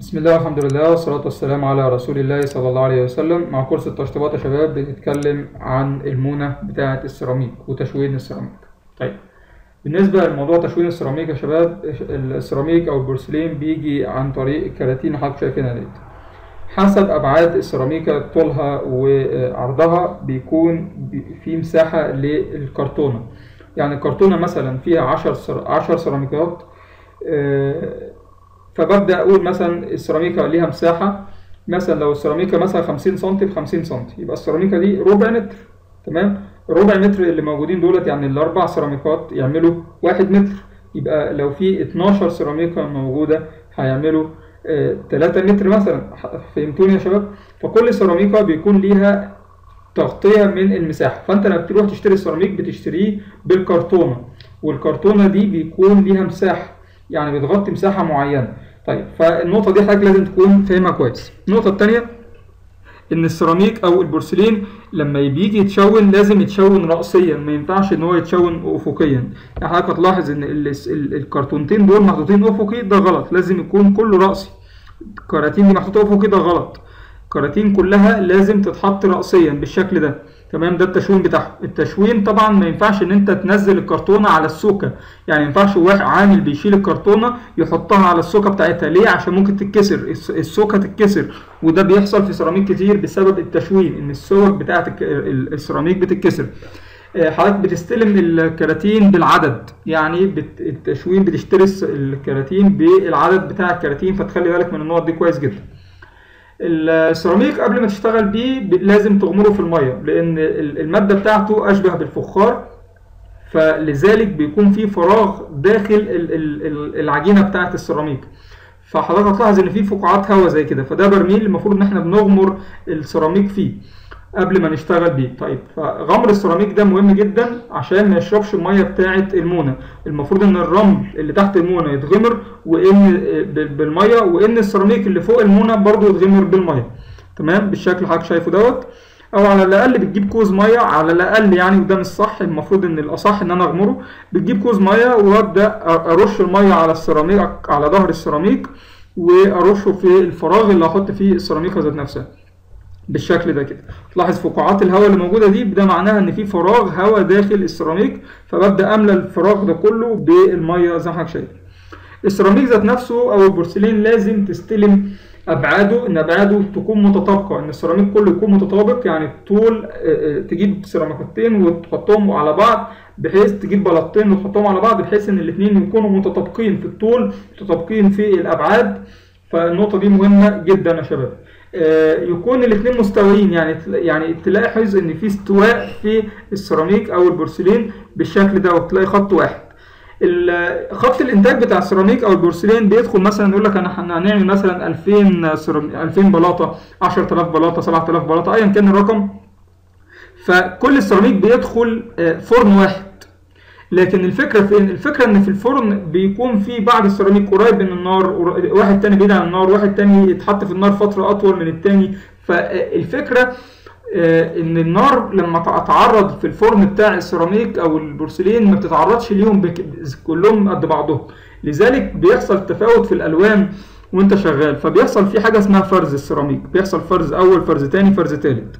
بسم الله والحمد لله والصلاة والسلام على رسول الله صلى الله عليه وسلم. مع course التشطيبات يا شباب بنتكلم عن المونة بتاعة السيراميك وتشوين السيراميك. طيب بالنسبة لموضوع تشوين السيراميك يا شباب السيراميك أو البورسلين بيجي عن طريق الكراتين حضرتك شايفينها ديت حسب أبعاد السيراميكا طولها وعرضها بيكون في مساحة للكرتونة. يعني الكرتونة مثلا فيها عشر عشر سيراميكات فببدأ أقول مثلا السيراميكا ليها مساحة مثلا لو السيراميكا مثلا 50 سم في 50 سم يبقى السيراميكا دي ربع متر تمام؟ ربع متر اللي موجودين دولت يعني الأربع سيراميكات يعملوا واحد متر يبقى لو في 12 سيراميكا موجودة هيعملوا 3 متر مثلا. فهمتوني يا شباب؟ فكل سيراميكا بيكون ليها تغطية من المساحة. فأنت لما بتروح تشتري السيراميك بتشتريه بالكرتونة والكرتونة دي بيكون ليها مساحة يعني بتغطي مساحة معينة. طيب فالنقطة دي حضرتك لازم تكون فاهمها كويس. النقطة التانية إن السيراميك أو البورسلين لما بيجي يتشون لازم يتشون رأسيا ما ينفعش إن هو يتشون افقيا. يعني حضرتك هتلاحظ إن الكرتونتين دول محطوطين أفقي ده غلط. لازم يكون كله رأسي. الكراتين دي محطوطة أفقي ده غلط. الكراتين كلها لازم تتحط رأسيا بالشكل ده. تمام؟ ده التشوين بتاعهم. التشوين طبعا ما ينفعش إن أنت تنزل الكرتونة على السوكة. يعني ما ينفعش واحد عامل بيشيل الكرتونة يحطها على السوكة بتاعتها. ليه؟ عشان ممكن تتكسر. السوكة تتكسر. وده بيحصل في سيراميك كتير بسبب التشوين إن السوك بتاعت السيراميك بتتكسر. حضرتك بتستلم الكراتين بالعدد. يعني. التشوين بتشتري الكراتين بالعدد بتاع الكراتين فتخلي بالك من النقط دي كويس جدا. السيراميك قبل ما تشتغل بيه لازم تغمره في المية لأن المادة بتاعته أشبه بالفخار فلذلك بيكون في فراغ داخل العجينة بتاعة السيراميك. فحضرتك هتلاحظ إن في فقاعات هواء زي كده فده برميل المفروض إن إحنا بنغمر السيراميك فيه. قبل ما نشتغل بيه. طيب فغمر السيراميك ده مهم جدا عشان ما يشربش المية بتاعه المونة. المفروض إن الرمل اللي تحت المونة يتغمر وإن بالمية وإن السيراميك اللي فوق المونة برضو يتغمر بالمية. تمام؟ بالشكل اللي حضرتك شايفه دوت. أو على الأقل بتجيب كوز مية على الأقل يعني وده مش صح المفروض إن الأصح إن أنا أغمره. بتجيب كوز مية وأبدأ أرش المية على السيراميك على ظهر السيراميك وأرشه في الفراغ اللي هحط فيه السيراميكا ذات نفسها. بالشكل ده كده. تلاحظ فقاعات الهواء اللي موجودة دي ده معناها إن في فراغ هواء داخل السيراميك فببدأ أملى الفراغ ده كله بالمية زي ما حضرتك شايف. السيراميك ذات نفسه أو البورسلين لازم تستلم أبعاده إن أبعاده تكون متطابقة إن السيراميك كله يكون متطابق يعني الطول تجيب سيراميكتين وتحطهم على بعض بحيث تجيب بلاطتين وتحطهم على بعض بحيث إن الاثنين يكونوا متطابقين في الطول متطابقين في الأبعاد. فالنقطة دي مهمة جدا يا شباب. يكون الاثنين مستويين. يعني يعني تلاحظ إن في استواء في السيراميك أو البورسلين بالشكل ده وتلاقي خط واحد. خط الإنتاج بتاع السيراميك أو البورسلين بيدخل مثلا يقول لك أنا هنعمل مثلا 2000 2000 بلاطة 10000 بلاطة 7000 بلاطة ايا كان الرقم. فكل السيراميك بيدخل فرن واحد. لكن الفكرة فين الفكرة إن في الفرن بيكون في بعض السيراميك قريب من النار واحد تاني بعيد عن النار واحد تاني يتحط في النار فترة أطول من التاني. فالفكرة إن النار لما تتعرض في الفرن بتاع السيراميك أو البورسلين ما بتتعرضش ليهم. كلهم قد بعضهم. لذلك بيحصل تفاوت في الألوان وأنت شغال. فبيحصل في حاجة اسمها فرز السيراميك. بيحصل فرز أول فرز تاني فرز تالت.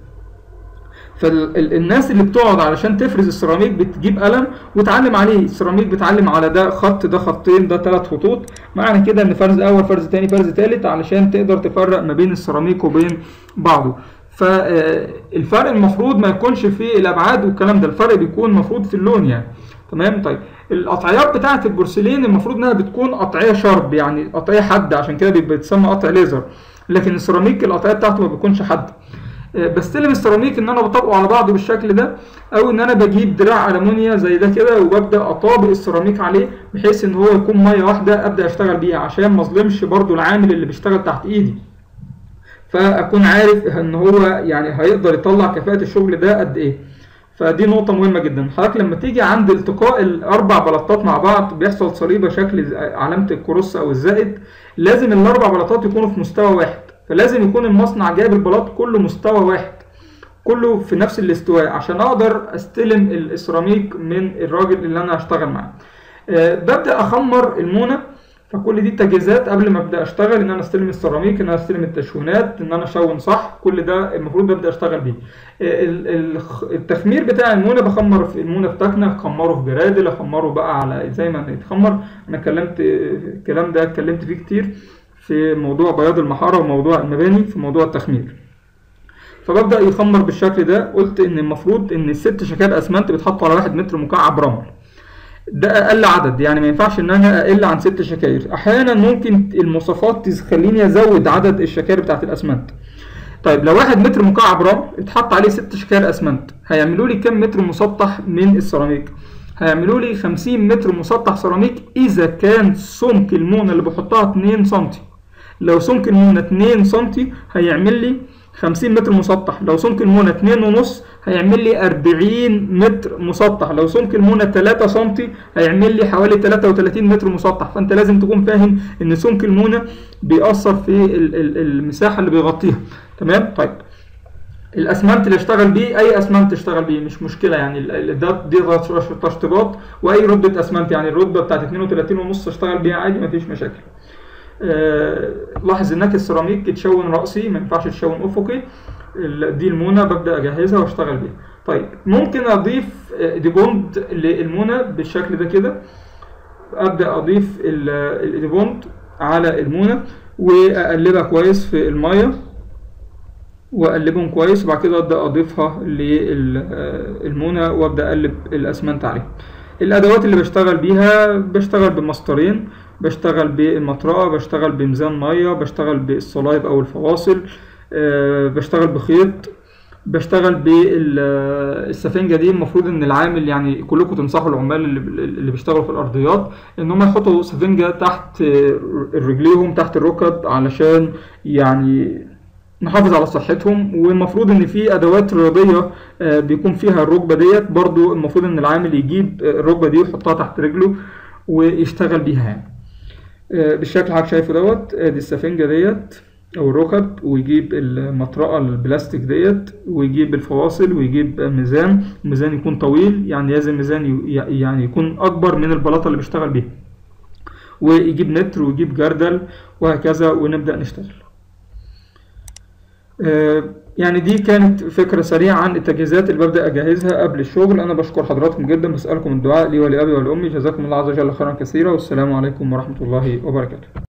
فالناس اللي بتقعد علشان تفرز السيراميك بتجيب قلم وتعلم عليه. السيراميك بتعلم على ده خط ده خطين ده ثلاث خطوط. معنى كده إن فرز أول فرز تاني فرز تالت علشان تقدر تفرق ما بين السيراميك وبين بعضه. فالفرق المفروض ما يكونش في الأبعاد والكلام ده. الفرق بيكون المفروض في اللون يعني. تمام؟ طيب. القطعيات بتاعة البورسلين المفروض إنها بتكون قطعية sharp يعني قطعية حادة عشان كده بيتسمى قطع ليزر. لكن السيراميك القطعية بتاعته ما بتكونش حادة. بستلم السيراميك إن أنا بطبقه على بعضه بالشكل ده أو إن أنا بجيب دراع ألمونيا زي ده كده وببدأ أطابق السيراميك عليه بحيث إن هو يكون مية واحدة أبدأ أشتغل بيها عشان ما أظلمش برده العامل اللي بيشتغل تحت إيدي. فأكون عارف إن هو يعني هيقدر يطلع كفاءة الشغل ده قد إيه. فدي نقطة مهمة جدا. حضرتك لما تيجي عند التقاء الأربع بلاطات مع بعض بيحصل صليبة شكل علامة الكروس أو الزائد لازم الأربع بلاطات يكونوا في مستوى واحد. فلازم يكون المصنع جايب البلاط كله مستوى واحد كله في نفس الاستواء عشان أقدر أستلم السيراميك من الراجل اللي أنا هشتغل معاه. أه ببدأ أخمر المونة فكل دي التجهيزات قبل ما أبدأ أشتغل إن أنا أستلم السيراميك إن أنا أستلم التشوينات إن أنا أشون صح كل ده المفروض أبدأ أشتغل بيه. ال- التخمير بتاع المونة بخمر في المونة في تكنة اخمره في جرادل اخمره بقى على زي ما يتخمر أنا اتكلمت الكلام ده اتكلمت فيه كتير. في موضوع بياض المحارة وموضوع المباني في موضوع التخمير. فببدأ يخمر بالشكل ده قلت إن المفروض إن الست شكاير أسمنت بيتحطوا على واحد متر مكعب رمل. ده أقل عدد يعني ما ينفعش إن أنا أقل عن ست شكاير. أحيانا ممكن المواصفات تخليني أزود عدد الشكاير بتاعت الأسمنت. طيب لو واحد متر مكعب رمل اتحط عليه ست شكاير أسمنت هيعملوا لي كام متر مسطح من السيراميك؟ هيعملوا لي 50 متر مسطح سيراميك إذا كان سمك المونه اللي بحطها 2 سم لو سمك المونه 2 سم هيعمل لي 50 متر مسطح. لو سمك المونة 2 ونص هيعمل لي 40 متر مسطح. لو سمك المونة 3 سم هيعمل لي حوالي 33 متر مسطح. فانت لازم تكون فاهم إن سمك المونة بيأثر في ال- ال- المساحة اللي بيغطيها. تمام؟ طيب. الأسمنت اللي اشتغل بيه أي أسمنت اشتغل بيه؟ مش مشكلة يعني. ده دي تشطيبات وأي ردة أسمنت يعني الرتبة بتاعت 32 ونص اشتغل بيها عادي مفيش مشاكل. لاحظ انك السيراميك يتشون رأسي ما ينفعش تشون أفقي. ال- دي المونة ببدأ أجهزها وأشتغل بيها. طيب ممكن أضيف آه، Addibond للمونة بالشكل ده كده. أبدأ أضيف ال- ال Addibond على المونة وأقلبها كويس في المية وأقلبهم كويس وبعد كده أبدأ أضيفها للمونة وأبدأ أقلب الأسمنت عليها. الأدوات اللي بشتغل بيها بشتغل بمسطرين بشتغل بالمطرقة بشتغل بميزان مية بشتغل بالصلايب أو الفواصل آه، بشتغل بخيط بشتغل بالسفنجة دي. المفروض إن العامل يعني كلكم تنصحوا العمال اللي بيشتغلوا في الأرضيات إن هم يحطوا سفنجة تحت رجليهم تحت الركب علشان يعني نحافظ على صحتهم. والمفروض إن في أدوات رياضية آه، بيكون فيها الركبة ديت. برضو المفروض إن العامل يجيب الركبة دي ويحطها تحت رجله ويشتغل بيها يعني. بالشكل اللي حضرتك شايفه دوت ادي السفنجة ديت أو الركب ويجيب المطرقة البلاستيك ديت ويجيب الفواصل ويجيب ميزان ميزان يكون طويل يعني لازم ميزان يعني يكون أكبر من البلاطة اللي بيشتغل بيها. ويجيب متر ويجيب جردل وهكذا ونبدأ نشتغل. آه، يعني دي كانت فكرة سريعة عن التجهيزات اللي ببدأ أجهزها قبل الشغل. أنا بشكر حضراتكم جدا بسألكم الدعاء لي ولأبي ولأمي. جزاكم الله عز وجل خيرا كثيرا والسلام عليكم ورحمة الله وبركاته.